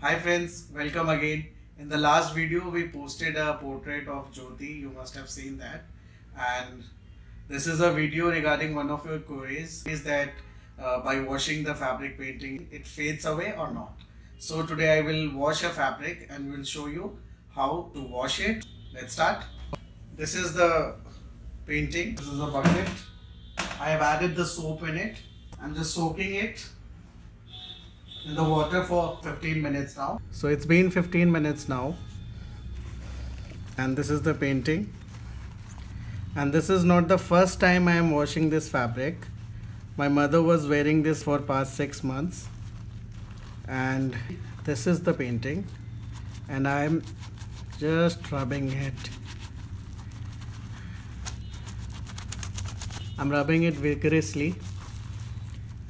Hi friends, welcome again. In the last video we posted a portrait of Jyoti, you must have seen that. And this is a video regarding one of your queries is that uh, by washing the fabric painting it fades away or not. So today I will wash a fabric and will show you how to wash it. Let's start. This is the painting. This is a bucket. I have added the soap in it. I'm just soaking it the water for 15 minutes now. So it's been 15 minutes now. And this is the painting. And this is not the first time I am washing this fabric. My mother was wearing this for past 6 months. And this is the painting. And I'm just rubbing it. I'm rubbing it vigorously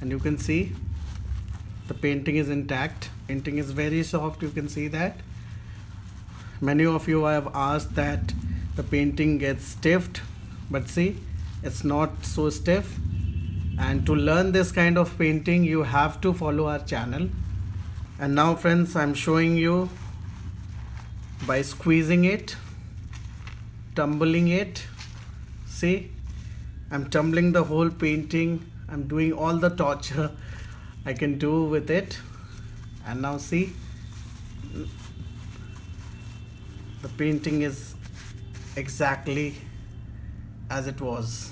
and you can see the painting is intact. Painting is very soft you can see that. Many of you have asked that the painting gets stiffed but see it's not so stiff. And to learn this kind of painting you have to follow our channel. And now friends I'm showing you by squeezing it tumbling it. See I'm tumbling the whole painting. I'm doing all the torture I can do with it. And now see the painting is exactly as it was